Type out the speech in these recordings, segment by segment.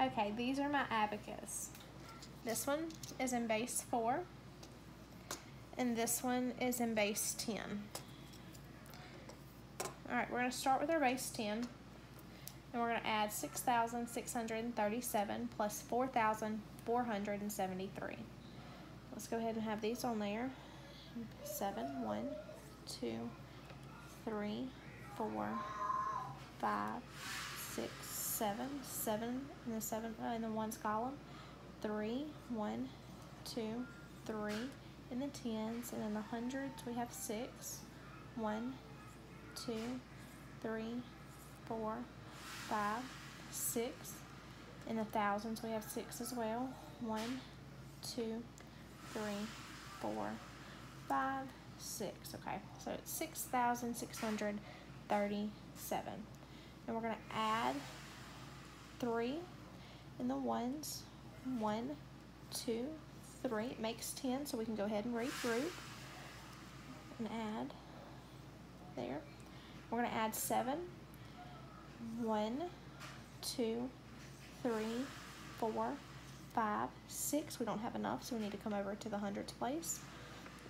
Okay, these are my abacus. This one is in base 4, and this one is in base 10. Alright, we're going to start with our base 10, and we're going to add 6,637 plus 4,473. Let's go ahead and have these on there. 7, 1, 2, 3, 4, 5, 6, 7, 7 in the 7 uh, in the ones column, 3, 1, 2, 3 in the tens, and in the hundreds we have 6, 1, 2, 3, 4, 5, 6. In the thousands we have 6 as well, 1, 2, 3, 4, 5, 6. Okay, so it's 6,637. And we're going to add 3 in the ones. One, two, three. It makes 10, so we can go ahead and regroup and add there. We're going to add 7. 1, 2, 3, 4, 5, 6. We don't have enough, so we need to come over to the hundreds place.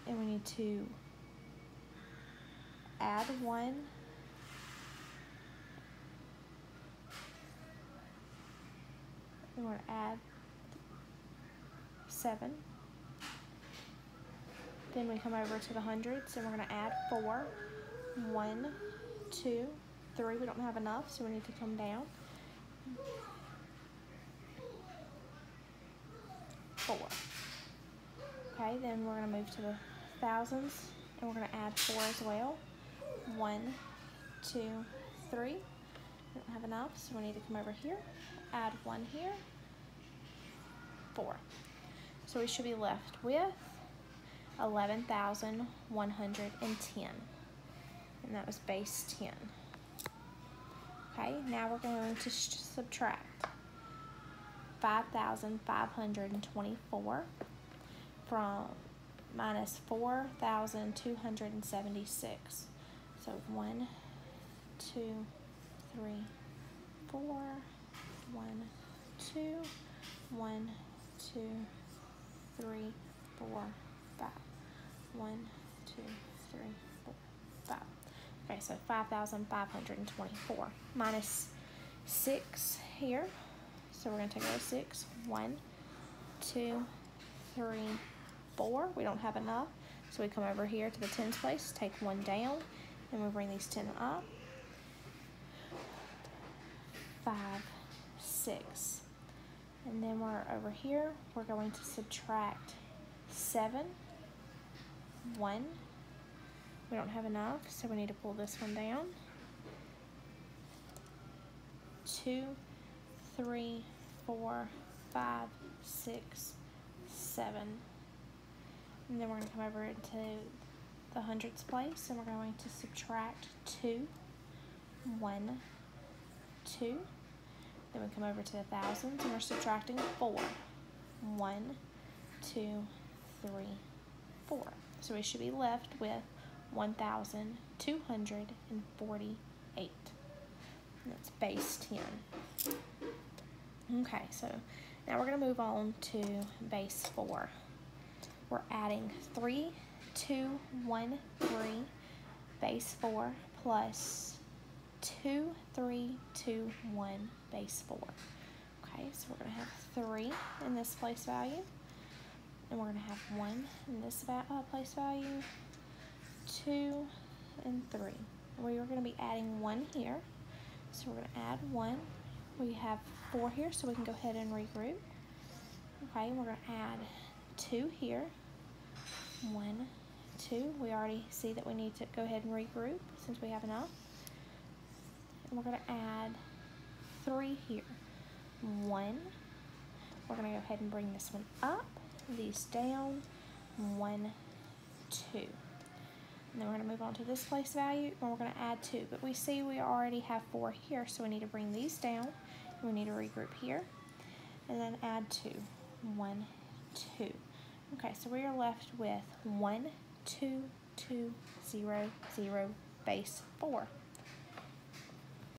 And we need to add 1 we're going to add 7. Then we come over to the hundreds and we're going to add 4. 1, 2, 3. We don't have enough, so we need to come down. 4. Okay, then we're going to move to the thousands and we're going to add 4 as well. 1, 2, 3. We don't have enough, so we need to come over here add one here, four. So we should be left with 11,110. And that was base 10. Okay, now we're going to subtract 5,524 from minus 4,276. So one, two, three, two, one, two, three, four, five. One, two, three, four, five. Okay, so 5,524 minus 6 here. So we're going to take away 6. 1, 2, 3, 4. We don't have enough. So we come over here to the tens place, take 1 down, and we bring these 10 up. 5, six. And then we're over here, we're going to subtract seven, one. We don't have enough, so we need to pull this one down. Two, three, four, five, six, seven. And then we're going to come over into the hundreds place and we're going to subtract two, one, two. Then we come over to the thousands and we're subtracting four. One, two, three, four. So we should be left with 1,248. That's base 10. Okay, so now we're going to move on to base 4. We're adding 3, 2, 1, 3, base 4 plus 2, 3, 2, 1, base 4. Okay, so we're going to have 3 in this place value. And we're going to have 1 in this uh, place value, 2, and 3. We are going to be adding 1 here. So we're going to add 1. We have 4 here, so we can go ahead and regroup. Okay, we're going to add 2 here. 1, 2. We already see that we need to go ahead and regroup since we have enough. We're going to add three here. One. We're going to go ahead and bring this one up, these down, one, two. And then we're going to move on to this place value, and we're going to add two. But we see we already have four here, so we need to bring these down. we need to regroup here, and then add two. One, two. Okay, so we are left with one, two, two, zero, zero, base four.